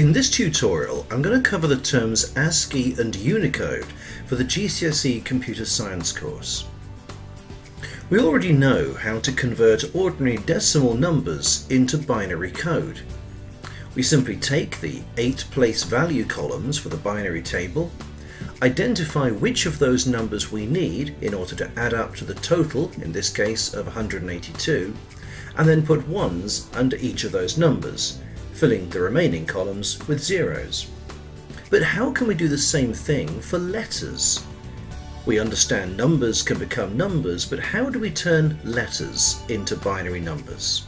In this tutorial I'm going to cover the terms ASCII and Unicode for the GCSE Computer Science course. We already know how to convert ordinary decimal numbers into binary code. We simply take the 8 place value columns for the binary table, identify which of those numbers we need in order to add up to the total, in this case of 182, and then put ones under each of those numbers, filling the remaining columns with zeros. But how can we do the same thing for letters? We understand numbers can become numbers, but how do we turn letters into binary numbers?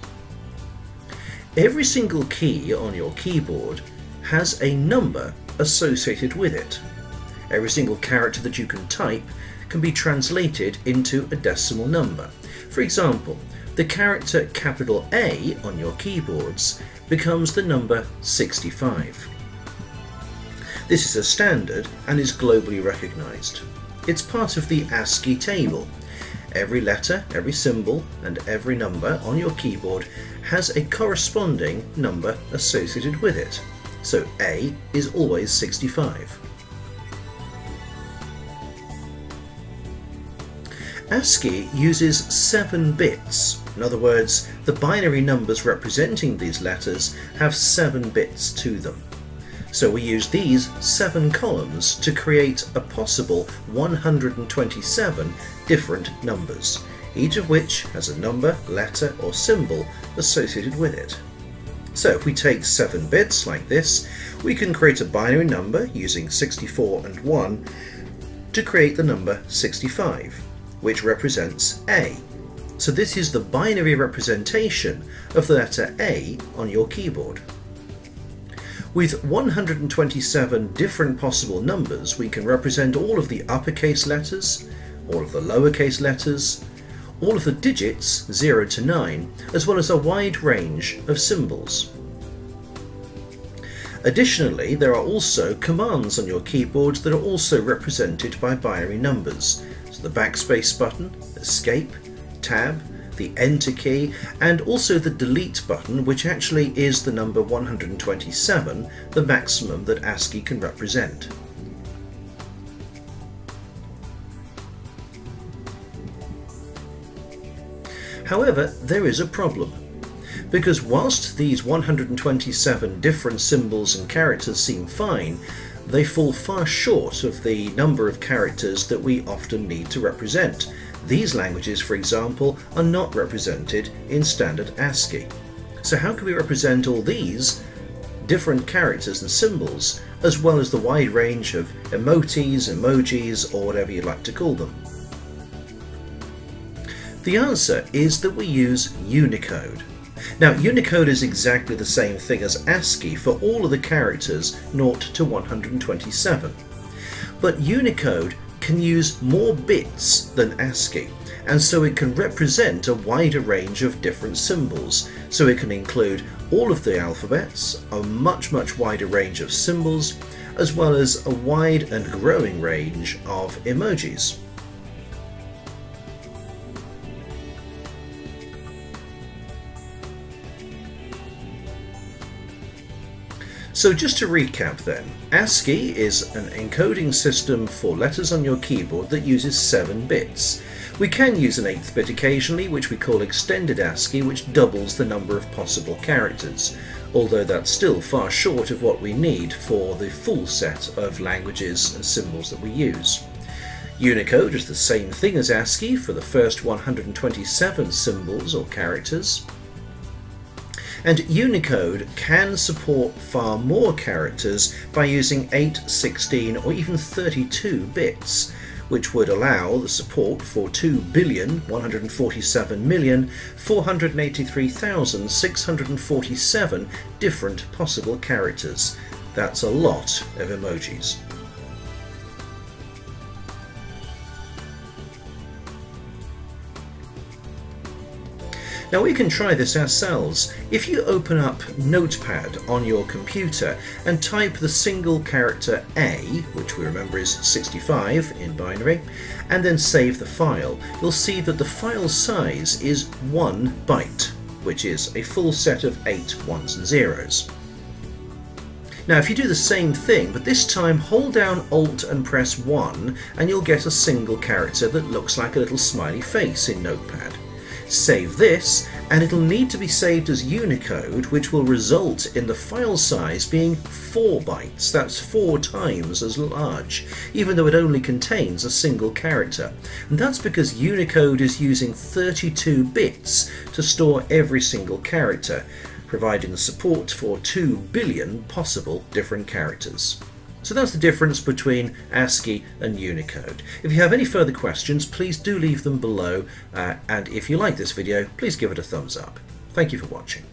Every single key on your keyboard has a number associated with it. Every single character that you can type can be translated into a decimal number. For example, the character capital A on your keyboards becomes the number 65. This is a standard and is globally recognized. It's part of the ASCII table. Every letter, every symbol and every number on your keyboard has a corresponding number associated with it. So A is always 65. ASCII uses 7 bits. In other words, the binary numbers representing these letters have 7 bits to them. So we use these 7 columns to create a possible 127 different numbers, each of which has a number, letter or symbol associated with it. So if we take 7 bits like this, we can create a binary number using 64 and 1 to create the number 65 which represents A. So this is the binary representation of the letter A on your keyboard. With 127 different possible numbers, we can represent all of the uppercase letters, all of the lowercase letters, all of the digits 0 to 9, as well as a wide range of symbols. Additionally, there are also commands on your keyboard that are also represented by binary numbers, So the backspace button, escape, tab, the enter key, and also the delete button, which actually is the number 127, the maximum that ASCII can represent. However, there is a problem. Because whilst these 127 different symbols and characters seem fine, they fall far short of the number of characters that we often need to represent. These languages, for example, are not represented in standard ASCII. So how can we represent all these different characters and symbols, as well as the wide range of emotes, emojis, or whatever you'd like to call them? The answer is that we use Unicode. Now Unicode is exactly the same thing as ASCII for all of the characters 0 to 127. But Unicode can use more bits than ASCII and so it can represent a wider range of different symbols. So it can include all of the alphabets, a much much wider range of symbols, as well as a wide and growing range of emojis. So just to recap then, ASCII is an encoding system for letters on your keyboard that uses 7 bits. We can use an 8th bit occasionally, which we call extended ASCII, which doubles the number of possible characters, although that's still far short of what we need for the full set of languages and symbols that we use. Unicode is the same thing as ASCII for the first 127 symbols or characters, and Unicode can support far more characters by using 8, 16 or even 32 bits, which would allow the support for 2,147,483,647 different possible characters. That's a lot of emojis. Now we can try this ourselves. If you open up Notepad on your computer and type the single character A, which we remember is 65 in binary, and then save the file, you'll see that the file size is 1 byte, which is a full set of 8 ones and zeros. Now if you do the same thing, but this time hold down Alt and press 1 and you'll get a single character that looks like a little smiley face in Notepad. Save this and it'll need to be saved as Unicode which will result in the file size being 4 bytes, that's 4 times as large, even though it only contains a single character. And that's because Unicode is using 32 bits to store every single character, providing support for 2 billion possible different characters. So that's the difference between ASCII and Unicode. If you have any further questions, please do leave them below, uh, and if you like this video, please give it a thumbs up. Thank you for watching.